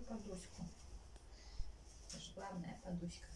подушку. Это же главная подушка.